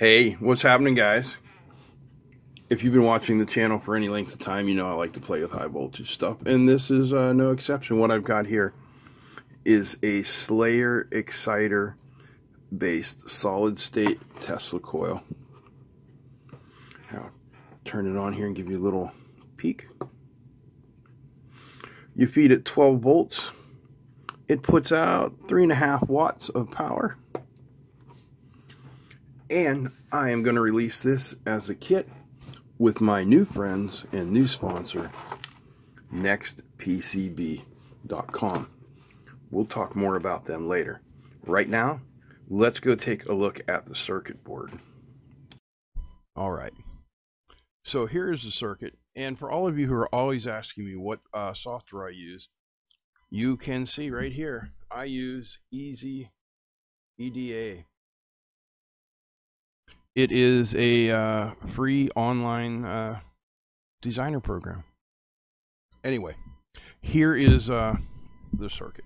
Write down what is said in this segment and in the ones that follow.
Hey, what's happening guys? If you've been watching the channel for any length of time, you know I like to play with high voltage stuff, and this is uh, no exception. What I've got here is a Slayer Exciter based solid state Tesla coil. I'll turn it on here and give you a little peek. You feed it 12 volts. It puts out three and a half watts of power and I am going to release this as a kit with my new friends and new sponsor, nextpcb.com. We'll talk more about them later. Right now, let's go take a look at the circuit board. All right. So here is the circuit. And for all of you who are always asking me what uh, software I use, you can see right here, I use Easy EDA it is a uh, free online uh, designer program. Anyway, here is uh, the circuit.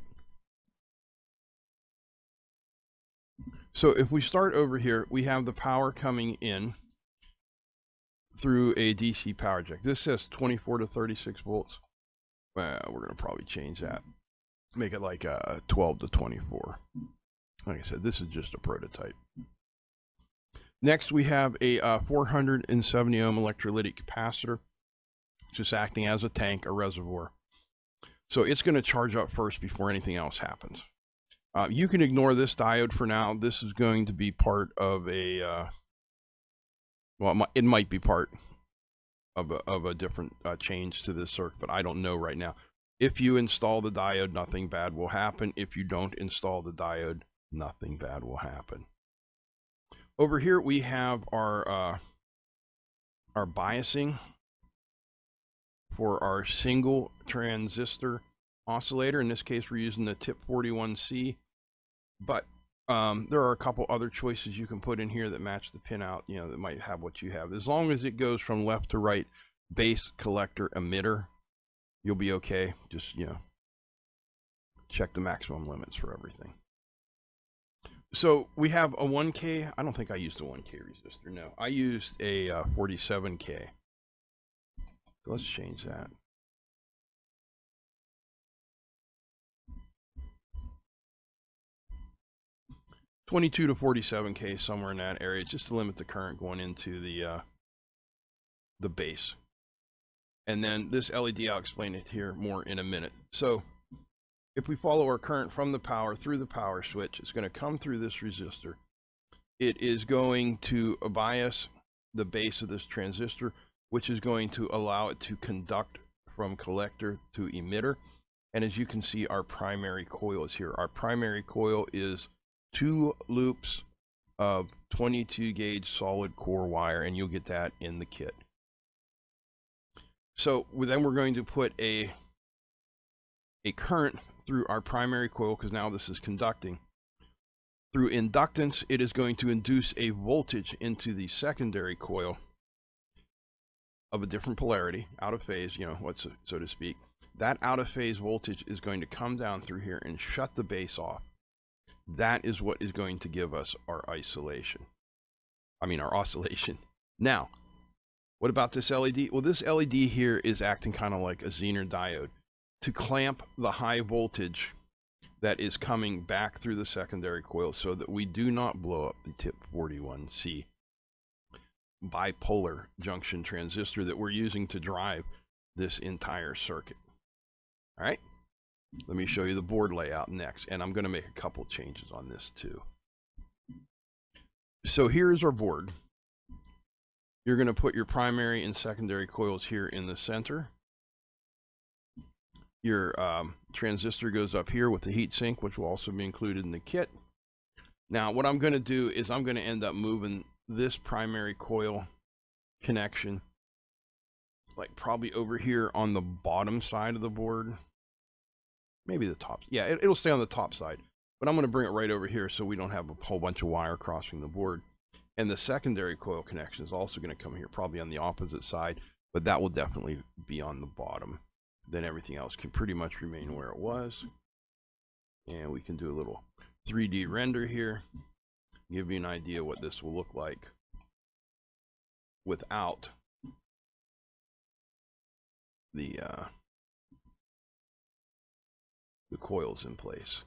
So if we start over here, we have the power coming in through a DC power jack. This says 24 to 36 volts. Well, we're going to probably change that. Make it like uh, 12 to 24. Like I said, this is just a prototype. Next, we have a uh, 470 ohm electrolytic capacitor, just acting as a tank, a reservoir. So it's going to charge up first before anything else happens. Uh, you can ignore this diode for now. This is going to be part of a, uh, well, it might, be part of a, of a different uh, change to this circuit, but I don't know right now. If you install the diode, nothing bad will happen. If you don't install the diode, nothing bad will happen. Over here we have our uh, our biasing for our single transistor oscillator. In this case, we're using the TIP 41C, but um, there are a couple other choices you can put in here that match the pinout, you know, that might have what you have. As long as it goes from left to right, base, collector, emitter, you'll be okay. Just, you know, check the maximum limits for everything. So we have a 1K. I don't think I used a 1K resistor. No, I used a uh, 47K. So let's change that. Twenty-two to forty-seven k, somewhere in that area, just to limit the current going into the uh, the base. And then this LED, I'll explain it here more in a minute. So if we follow our current from the power through the power switch, it's going to come through this resistor. It is going to bias the base of this transistor, which is going to allow it to conduct from collector to emitter. And as you can see, our primary coil is here. Our primary coil is two loops of 22 gauge solid core wire, and you'll get that in the kit. So then we're going to put a a current through our primary coil, because now this is conducting. Through inductance, it is going to induce a voltage into the secondary coil of a different polarity, out of phase, you know, what's so to speak. That out of phase voltage is going to come down through here and shut the base off. That is what is going to give us our isolation. I mean, our oscillation. Now, what about this LED? Well, this LED here is acting kind of like a Zener diode to clamp the high voltage that is coming back through the secondary coil so that we do not blow up the tip 41C bipolar junction transistor that we're using to drive this entire circuit. All right, let me show you the board layout next, and I'm going to make a couple changes on this too. So here is our board. You're going to put your primary and secondary coils here in the center your um, transistor goes up here with the heat sink, which will also be included in the kit. Now, what I'm going to do is I'm going to end up moving this primary coil connection like probably over here on the bottom side of the board. Maybe the top. Yeah, it, will stay on the top side. But I'm going to bring it right over here so we don't have a whole bunch of wire crossing the board. And the secondary coil connection is also going to come here, probably on the opposite side. But that will definitely be on the bottom then everything else can pretty much remain where it was. And we can do a little 3D render here, give you an idea what this will look like without the uh, the coils in place.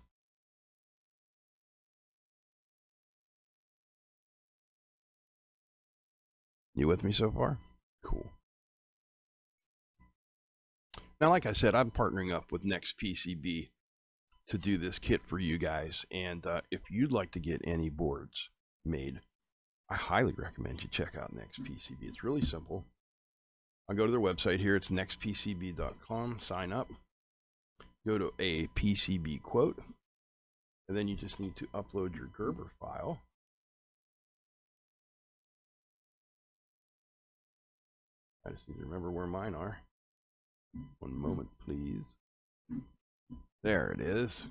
You with me so far? Cool. Now, like I said, I'm partnering up with Next PCB to do this kit for you guys. And uh, if you'd like to get any boards made, I highly recommend you check out Next PCB. It's really simple. I go to their website here. It's nextpcb.com. Sign up. Go to a PCB quote. And then you just need to upload your Gerber file. I just need to remember where mine are. One moment, please. There it is.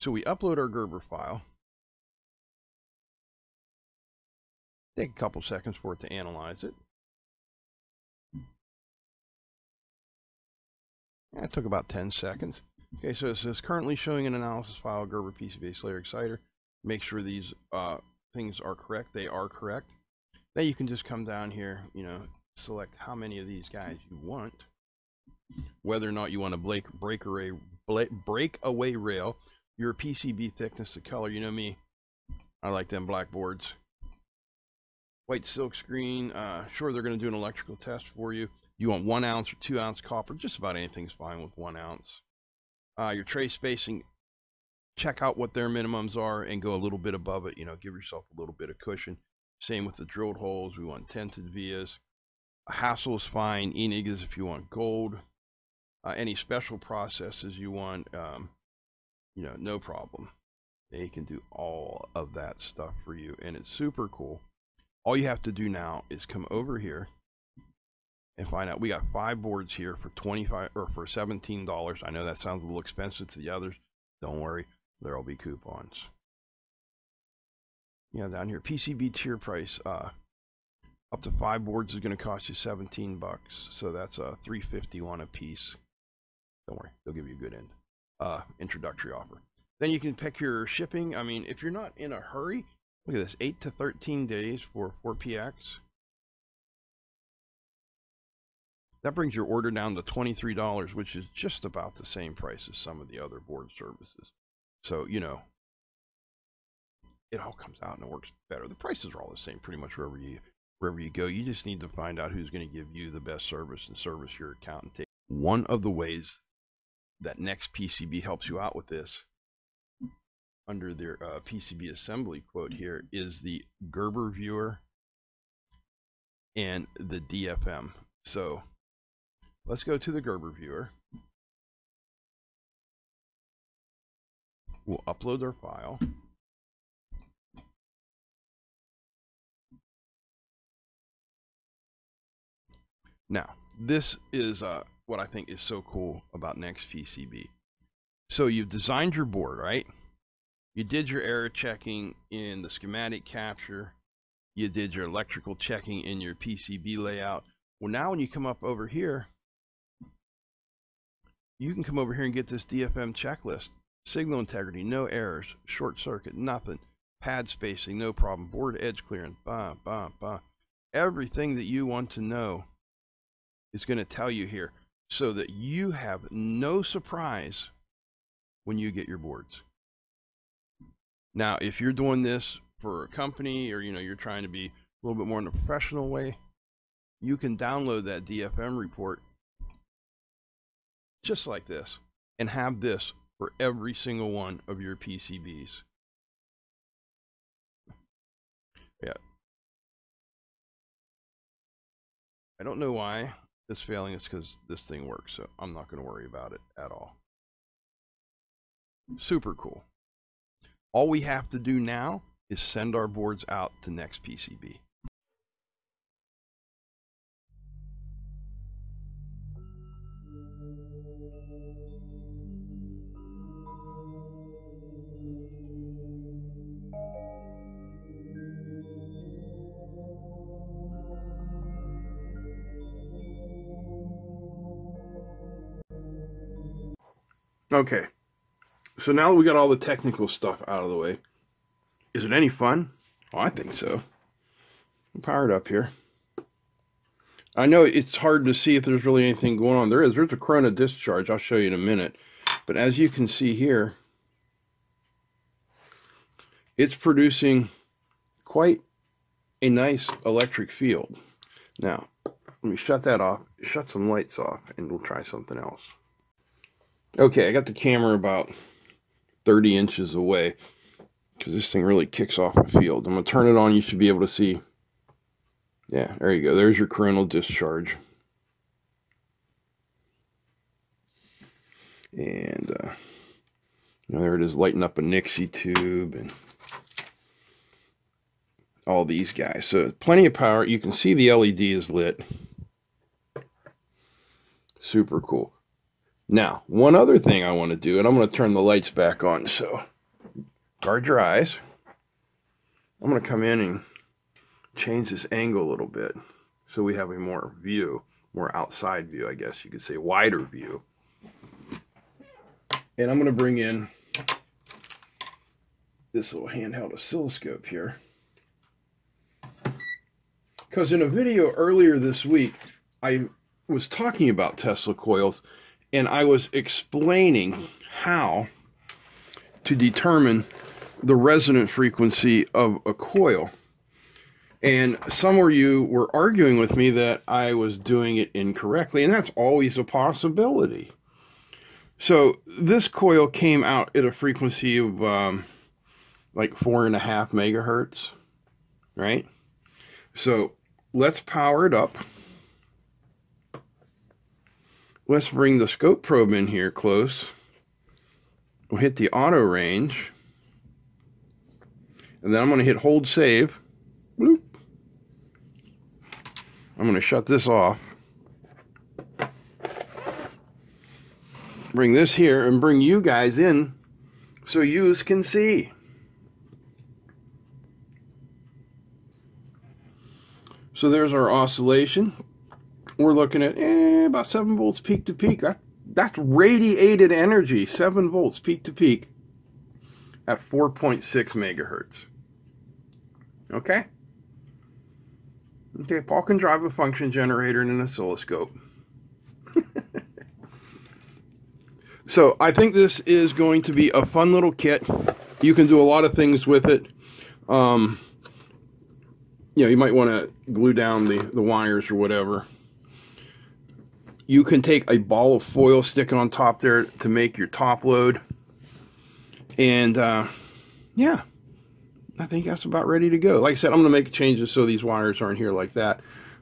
So we upload our Gerber file. Take a couple seconds for it to analyze it. That took about 10 seconds. Okay, so it says currently showing an analysis file Gerber PCB Slayer Exciter. Make sure these uh, things are correct. They are correct. Then you can just come down here, you know, select how many of these guys you want. Whether or not you want to break, break, array, break away rail, your PCB thickness, the color, you know me, I like them blackboards. White silk screen, uh, sure they're going to do an electrical test for you. You want one ounce or two ounce copper, just about anything's fine with one ounce. Uh, your tray spacing, check out what their minimums are and go a little bit above it, you know, give yourself a little bit of cushion. Same with the drilled holes. We want tented vias. HASL is fine. Enig is if you want gold. Uh, any special processes you want, um, you know, no problem. They can do all of that stuff for you, and it's super cool. All you have to do now is come over here and find out. We got five boards here for 25 or for $17. I know that sounds a little expensive to the others. Don't worry, there'll be coupons yeah, down here, PCB tier price, uh, up to five boards is going to cost you 17 bucks. So that's a 351 a piece. Don't worry, they'll give you a good end, uh, introductory offer. Then you can pick your shipping. I mean, if you're not in a hurry, look at this, 8 to 13 days for 4PX. That brings your order down to $23, which is just about the same price as some of the other board services. So, you know, it all comes out and it works better. The prices are all the same pretty much wherever you wherever you go. You just need to find out who's going to give you the best service and service your account and take. One of the ways that Next PCB helps you out with this under their uh, PCB assembly quote here is the Gerber viewer and the DFM. So let's go to the Gerber viewer. We'll upload our file. Now, this is uh, what I think is so cool about Next PCB. So you've designed your board, right? You did your error checking in the schematic capture. You did your electrical checking in your PCB layout. Well, now when you come up over here, you can come over here and get this DFM checklist. Signal integrity, no errors, short circuit, nothing. Pad spacing, no problem. Board edge clearance, bah, bah, bah. Everything that you want to know is going to tell you here so that you have no surprise when you get your boards. Now, if you're doing this for a company or you know you're trying to be a little bit more in a professional way, you can download that DFM report just like this and have this for every single one of your PCBs. Yeah. I don't know why this failing is because this thing works, so I'm not going to worry about it at all. Super cool. All we have to do now is send our boards out to Next PCB. Okay. So now that we got all the technical stuff out of the way, is it any fun? Oh, I think so. Powered up here. I know it's hard to see if there's really anything going on. There is. There's a corona discharge. I'll show you in a minute. But as you can see here, it's producing quite a nice electric field. Now, let me shut that off, shut some lights off, and we'll try something else. Okay, I got the camera about 30 inches away because this thing really kicks off the field. I'm going to turn it on. You should be able to see. Yeah, there you go. There's your coronal discharge. And uh, you know, there it is lighting up a Nixie tube and all these guys. So plenty of power. You can see the LED is lit. Super cool. Now, one other thing I want to do, and I'm going to turn the lights back on, so guard your eyes. I'm going to come in and change this angle a little bit so we have a more view, more outside view, I guess you could say, wider view. And I'm going to bring in this little handheld oscilloscope here. Because in a video earlier this week, I was talking about Tesla coils and I was explaining how to determine the resonant frequency of a coil. And some of you were arguing with me that I was doing it incorrectly, and that's always a possibility. So this coil came out at a frequency of um, like four and a half megahertz, right? So let's power it up. Let's bring the scope probe in here close. We'll hit the auto range. And then I'm going to hit hold save. Bloop. I'm going to shut this off. Bring this here and bring you guys in so you can see. So there's our oscillation. We're looking at eh, about 7 volts peak to peak. That, that's radiated energy, 7 volts peak to peak at 4.6 megahertz. Okay? Okay, Paul can drive a function generator and an oscilloscope. so I think this is going to be a fun little kit. You can do a lot of things with it. Um, you know, you might want to glue down the, the wires or whatever. You can take a ball of foil, stick it on top there to make your top load. And, uh, yeah, I think that's about ready to go. Like I said, I'm going to make changes so these wires aren't here like that.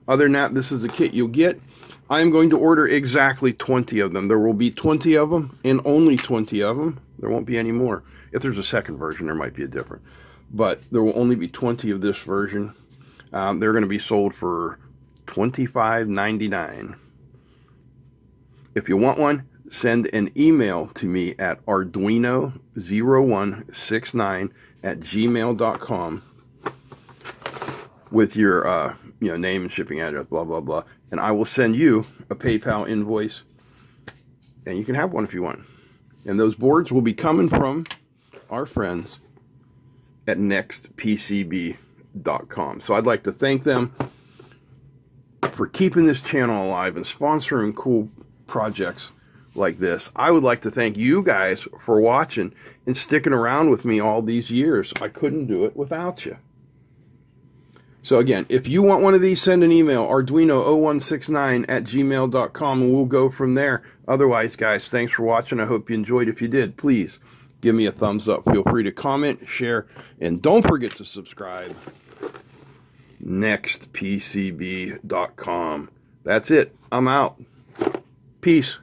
Other than that, this is the kit you'll get. I'm going to order exactly 20 of them. There will be 20 of them and only 20 of them. There won't be any more. If there's a second version, there might be a different. But there will only be 20 of this version. Um, they're going to be sold for $25.99. If you want one, send an email to me at arduino0169 at gmail.com with your uh, you know name and shipping address, blah, blah, blah. And I will send you a PayPal invoice. And you can have one if you want. And those boards will be coming from our friends at NextPCB com. So I'd like to thank them for keeping this channel alive and sponsoring cool projects like this. I would like to thank you guys for watching and sticking around with me all these years. I couldn't do it without you. So again, if you want one of these, send an email, arduino0169 at gmail.com, and we'll go from there. Otherwise, guys, thanks for watching. I hope you enjoyed. If you did, please give me a thumbs up. Feel free to comment, share, and don't forget to subscribe. Nextpcb.com. That's it. I'm out. Peace.